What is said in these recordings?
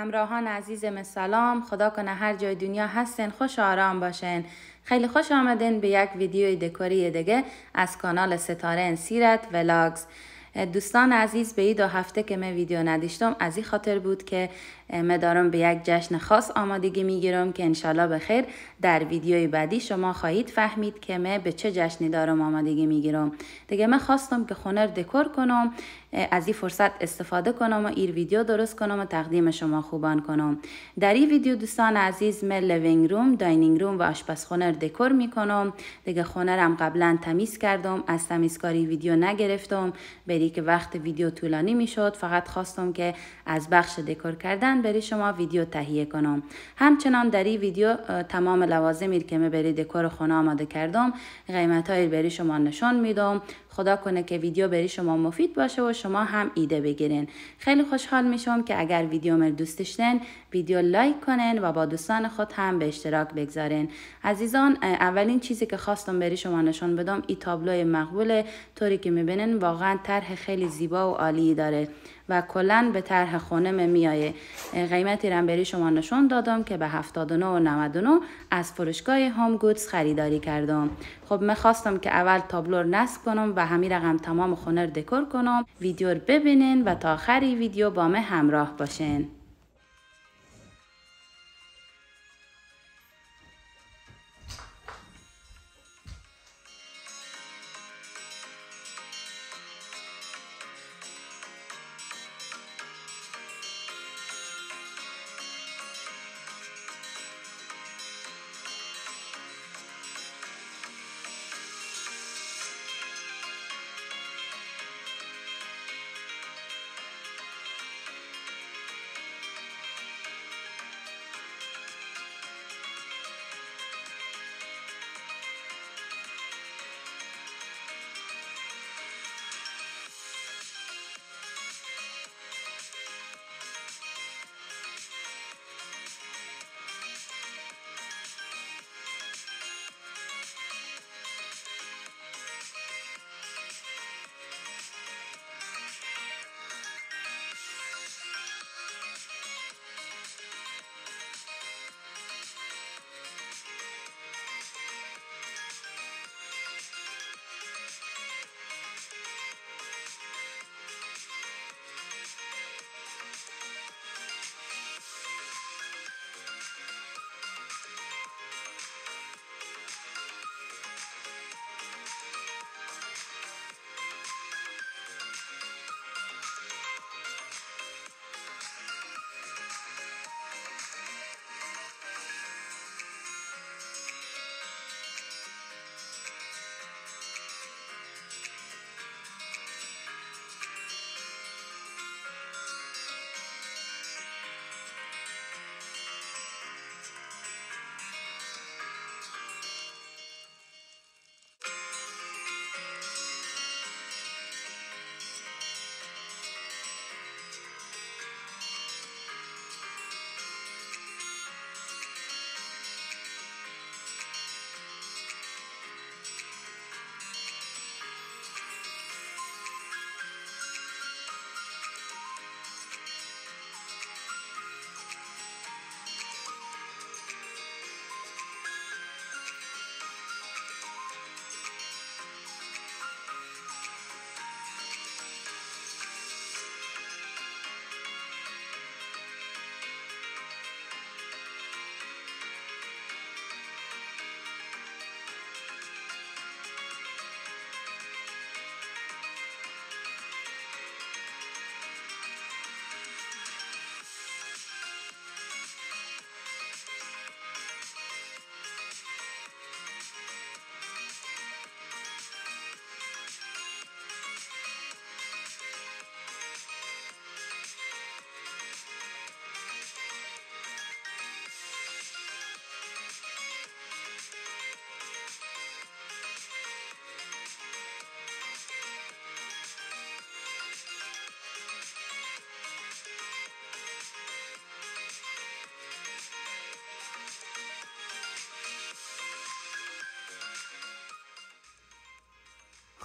همراهان عزیزم سلام. خدا کنه هر جای دنیا هستین. خوش آرام باشین. خیلی خوش آمدین به یک ویدیوی دکوری دیگه از کانال ستاره سیرت ولاگز. دوستان عزیز به این دو هفته که من ویدیو نداشتم از این خاطر بود که من دارم به یک جشن خاص آمادگی می‌گیرم که انشالله خیر در ویدیوی بعدی شما خواهید فهمید که من به چه جشنی دارم آمادگی می‌گیرم. دیگه من خواستم که خونه دکور کنم از این فرصت استفاده کنم و این ویدیو درست کنم و تقدیم شما خوبان کنم. در این ویدیو دوستان عزیز من living room dining room و آشپزخونه دکور می‌کنم. دیگه خونه رم قبلا تمیز کردم از تمیزکاری ویدیو نگرفتم. بری که وقت ویدیو طولانی می‌شد فقط خواستم که از بخش دکور کردن بری شما ویدیو تهیه کنم. همچنان در این ویدیو تمام لوازمی که من بری دکور خونه آماده کردم. قیمت های بری شما نشان میدم. خدا کنه که ویدیو بری شما مفید باشه و شما هم ایده بگیرین. خیلی خوشحال میشم که اگر ویدیو مر دوست داشتین ویدیو لایک کنین و با دوستان خود هم به اشتراک بگذارین. عزیزان اولین چیزی که خواستم بری شما نشان بدم این تابلو مقبول طوری که می‌بینین واقعا طرح خیلی زیبا و عالی داره و کلا به طرح خونه میایه. قیمتی رم بری شما نشون دادم که به 79 و 99 از فروشگاه هوم گودز خریداری کردم. خب من خواستم که اول تابلو نصب کنم و همین رقم تمام خونه دکور کنم ویدیو رو ببینین و تا آخری ویدیو با من همراه باشین.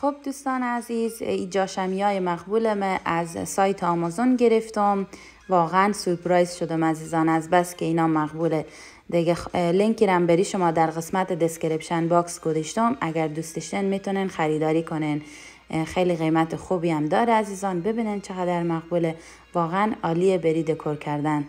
خب دوستان عزیز ای جاشمعی های مقبولم از سایت آمازون گرفتم. واقعا سورپرایز شدم عزیزان از بس که اینا مقبوله. دیگه لینکی رم بری شما در قسمت description box گذاشتم. اگر دوست داشتن می‌تونن خریداری کنن. خیلی قیمت خوبی هم داره عزیزان. ببینن چقدر مقبوله. واقعا عالیه بری دکور کردن.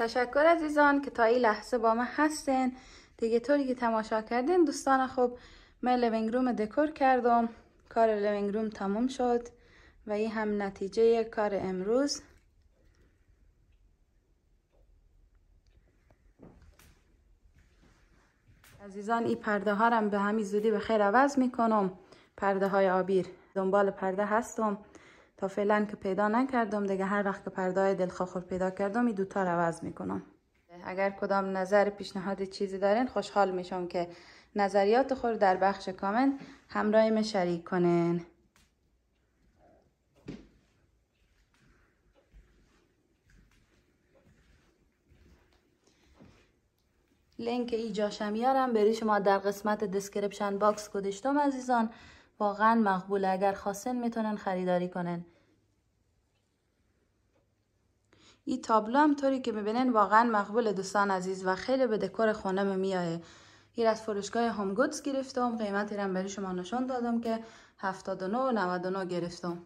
تشکر عزیزان که تا این لحظه با من هستین. دیگه طوری که تماشا کردین دوستان خوب من living room دکور کردم. کار living room تموم شد و این هم نتیجه کار امروز. عزیزان این پرده ها هم به همین زودی به خیر عوض می‌کنم. پرده های آبیر دنبال پرده هستم. تا فعلا که پیدا نکردم دیگه هر وقت که پرده دلخواه پیدا کردم این دوتا رو عوض می‌کنم. اگر کدام نظر پیشنهاد چیزی دارین خوشحال میشم که نظریات خود در بخش کامنت همراه من شریک کنین. لینک ای میارم بری شما در قسمت description box گذاشتم عزیزان. واقعا مقبوله اگر خواستن می‌تونن خریداری کنن. این تابلو هم طوری که می‌بینین واقعا مقبول دوستان عزیز و خیلی به دکور خانه میایه این از فروشگاه هوم گودز گرفتم قیمتی رو برای شما نشان دادم که 79 و 99 گرفتم.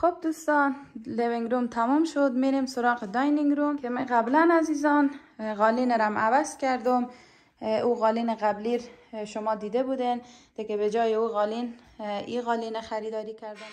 خب دوستان living room تمام شد. میریم سراغ dining room که من قبلا عزیزان قالین رم عوض کردم. او قالین قبلی شما دیده بودن دیگه به جای او قالین ای قالین خریداری کردم.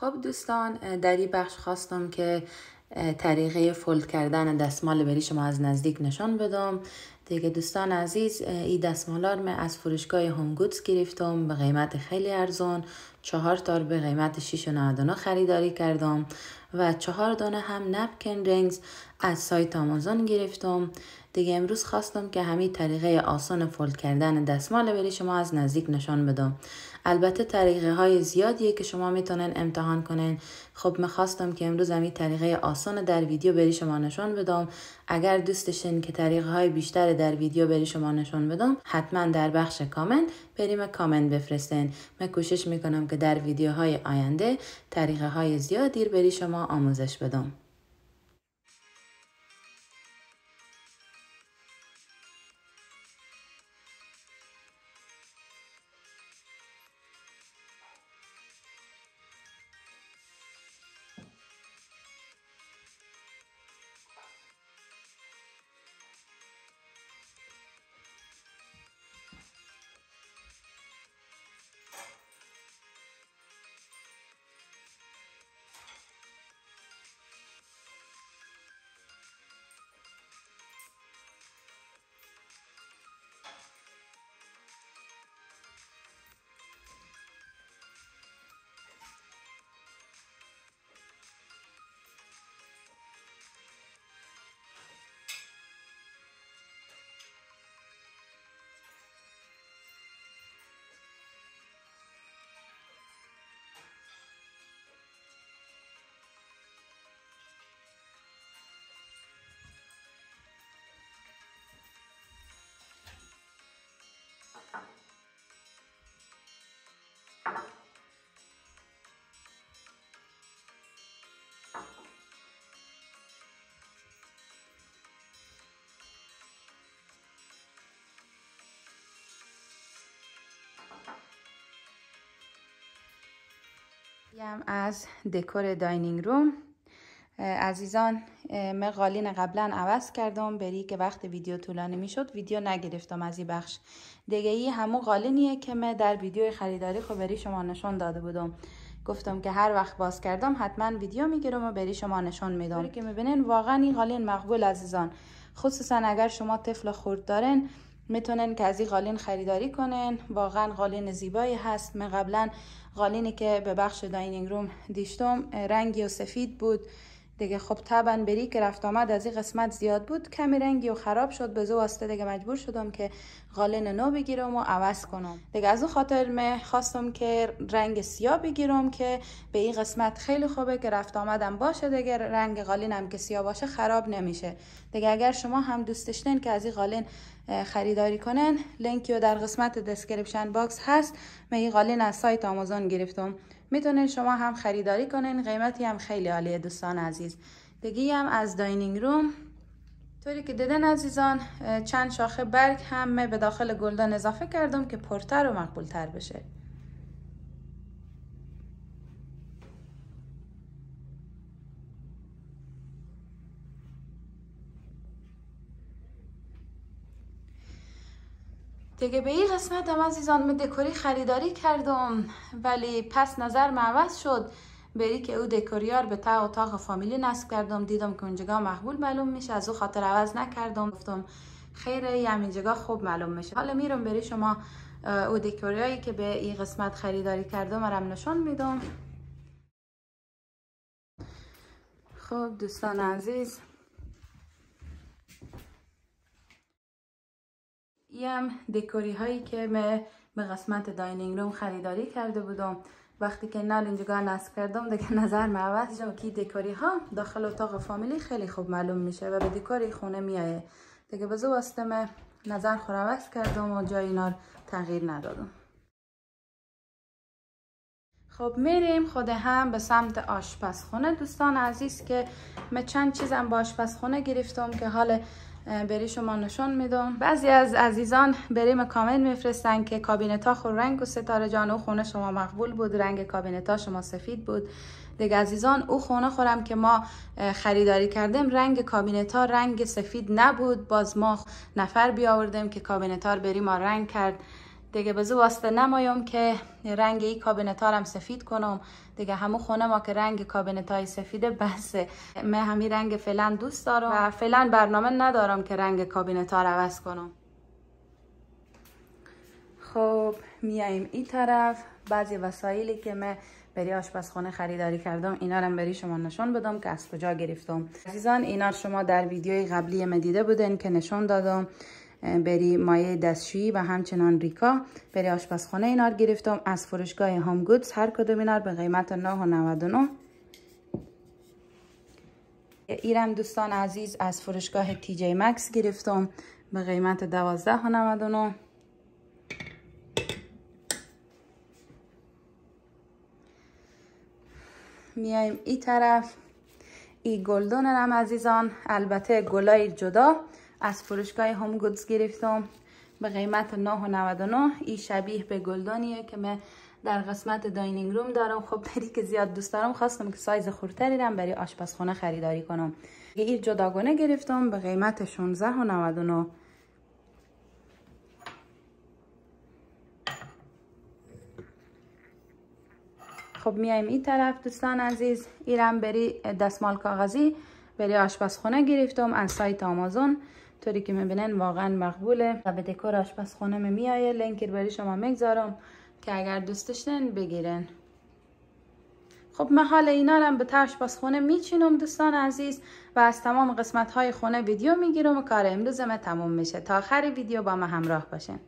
خب دوستان در این بخش خواستم که طریقه فولد کردن دستمال بری شما از نزدیک نشان بدم. دیگه دوستان عزیز این دستمالار من از فروشگاه هوم گودز گرفتم به قیمت خیلی ارزان. چهار تار به قیمت 6.99 خریداری کردم و چهار دانه هم نپکن رنگز از سایت آمازون گرفتم. دیگه امروز خواستم که همین طریقه آسان فولد کردن دستمال بری شما از نزدیک نشان بدم. البته طریقه های زیادیه که شما می‌تونن امتحان کنین خب می‌خواستم که امروز همین طریقه آسان در ویدیو بری شما نشان بدم. اگر دوست داشتین که طریقه های بیشتر در ویدیو بری شما نشان بدم حتما در بخش کامنت بریم کامنت بفرستین. من کوشش می‌کنم که در ویدیوهای آینده طریقه های زیادی بری شما آموزش بدم. هم از دکور داینینگ روم. عزیزان من قالین قبلا عوض کردم. بری که وقت ویدیو طولانی می‌شد. ویدیو نگرفتم از این بخش. دیگه ای همون قالینیه که من در ویدیو خریداری خب بری شما نشان داده بودم. گفتم که هر وقت باز کردم حتما ویدیو می‌گیرم و بری شما نشان میدم. که می‌بینین. واقعا این قالین مقبول عزیزان. خصوصا اگر شما طفل خورد دارین می‌تونن که از این قالین خریداری کنن. واقعا قالین زیبایی هست. من قبلا قالینی که به بخش dining room دیشتم رنگی و سفید بود. دیگه خب طبعا بری که رفت آمد از این قسمت زیاد بود. کمی رنگی و خراب شد. به واسطه دیگه مجبور شدم که قالین نو بگیرم و عوض کنم. دیگه از اون خاطر می خواستم که رنگ سیاه بگیرم که به این قسمت خیلی خوبه که رفت آمدم. باشه دیگه رنگ قالینم که سیاه باشه خراب نمیشه. دیگه اگر شما هم دوست داشتین که از این قالین خریداری کنن لینکی رو در قسمت description box هست. من این قالین از سایت آمازون گرفتم. می‌تونین شما هم خریداری کنین قیمتی هم خیلی عالیه دوستان عزیز. دیگه هم از داینینگ روم. طوری که دیدن عزیزان چند شاخه برگ هم به داخل گلدان اضافه کردم که پرتر و مقبولتر بشه. دیگه به این قسمت هم عزیزان من دکوری خریداری کردم ولی پس نظر عوض شد. بری که او دکوریار به تا اتاق فامیلی نصب کردم دیدم که اونجا مقبول معلوم میشه. از او خاطر عوض نکردم گفتم خیره جگا خوب معلوم میشه. حالا میرم بری شما او دکوریایی که به این قسمت خریداری کردم مرم نشان میدم. خب دوستان عزیز یم دکوری هایی که من به قسمت داینینگ روم خریداری کرده بودم. وقتی که نال اینجا نصب کردم دیگه نظر معوض شد که دکوری ها داخل اتاق فامیلی خیلی خوب معلوم میشه و به دکوری خونه میایه. دیگه به زو من نظر عوض کردم و جای اینا تغییر ندادم. خب میریم خود هم به سمت آشپزخونه. دوستان عزیز که من چند چیزم با آشپزخونه گرفتم که حال بری شما نشون میدم. بعضی از عزیزان بریم کامنت میفرستن که کابینت ها خور رنگ کو ستاره جان او خونه شما مقبول بود رنگ کابینت ها شما سفید بود. دیگه عزیزان او خونه خورم که ما خریداری کردیم رنگ کابینت رنگ سفید نبود. باز ما نفر بیاوردیم که کابینت ها بریم ما رنگ کرد. دیگه به واسطه نمایم که رنگ ای کابینت هم سفید کنم. دیگه همو خونه ما که رنگ کابینت های سفیده بسه. من همین رنگ فعلا دوست دارم و فعلا برنامه ندارم که رنگ کابینت ها رو عوض کنم. خب میایم این طرف. بعضی وسایلی که من بری آشپزخانه خریداری کردم اینا رو بری شما نشون بدم که از کجا گرفتم. عزیزان اینا شما در ویدیوی قبلی من دیده بودن که نشون دادم. بری مایه دستشویی و همچنان ریکا بری آشپزخانه اینا رو گرفتم. از فروشگاه هام گودز هر کدوم اینا به قیمت 9.99 ایرم دوستان عزیز از فروشگاه تی جی مکس گرفتم به قیمت 12.99 میایم این طرف ای گلدون هم عزیزان. البته گلای جدا. از فروشگاه هم گودز گرفتم. به قیمت 9.99 ای شبیه به گلدانیه که من در قسمت داینینگ روم دارم. خب بری که زیاد دوست دارم خواستم که سایز خورتری رم برای آشپزخانه خریداری کنم. این جداگونه گرفتم به قیمت 16.99 خب میایم این طرف دوستان عزیز. ایرم بری دستمال کاغذی بری آشپزخونه گرفتم از سایت آمازون. طوری که می‌بینن واقعا مقبوله و به دکور آشپزخونه میایه لینک بری شما می‌گذارم که اگر دوست بگیرن. خب من حال اینا رو به آشپزخونه میچینم دوستان عزیز و از تمام قسمت های خونه ویدیو می‌گیرم و کار امروز تموم میشه. تا آخر ویدیو با من همراه باشین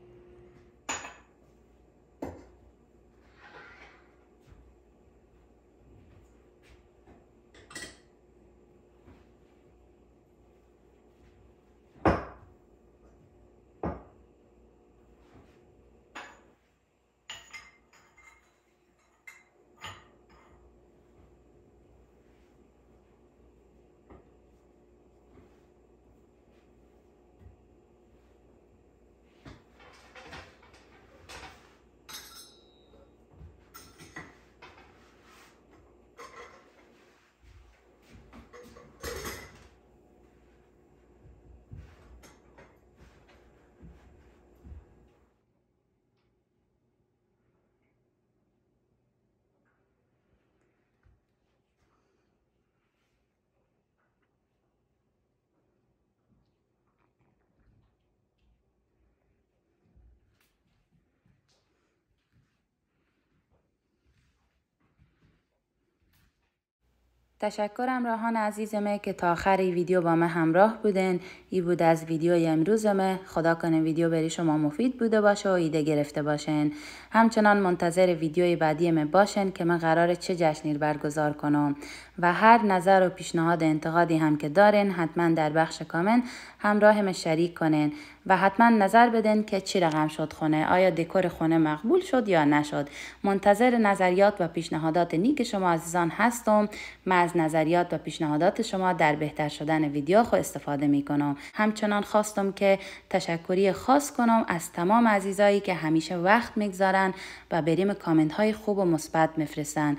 تشکر راهان عزیزمه که تا آخر ویدیو با من همراه بودن ای بود از ویدیو امروزمه خدا کنه ویدیو بری شما مفید بوده باشه و ایده گرفته باشن همچنان منتظر ویدیوی بعدی من باشن که من قرار چه جشنی برگزار کنم. و هر نظر و پیشنهاد انتقادی هم که دارن حتما در بخش کامنت همراه من شریک کنن و حتما نظر بدن که چی رقم شد خونه. آیا دکور خونه مقبول شد یا نشد؟ منتظر نظریات و پیشنهادات نیک شما عزیزان هستم. من از نظریات و پیشنهادات شما در بهتر شدن ویدیو خو استفاده می کنم همچنان خواستم که تشکری خاص کنم از تمام عزیزایی که همیشه وقت می‌گذارن و بریم کامنت های خوب و مثبت میفرستن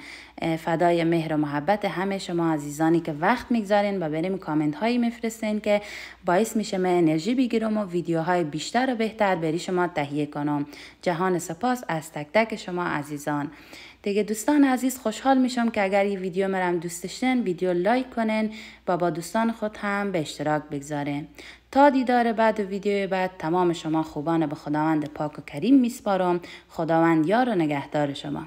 فدای مهر و محبت همه شما عزیزانی که وقت می‌گذارین و بریم کامنت هایی میفرستین که باعث میشه من انرژی بگیرم و ویدیوهای بیشتر و بهتر بری شما تهیه کنم. جهان سپاس از تک تک شما عزیزان. دیگه دوستان عزیز خوشحال میشم که اگر این ویدیو مرم دوست داشتن ویدیو لایک کنن و با دوستان خود هم به اشتراک بگذارن. تا دیدار بعد و ویدیو بعد تمام شما خوبان به خداوند پاک و کریم میسپارم. خداوند یار و نگهدار شما.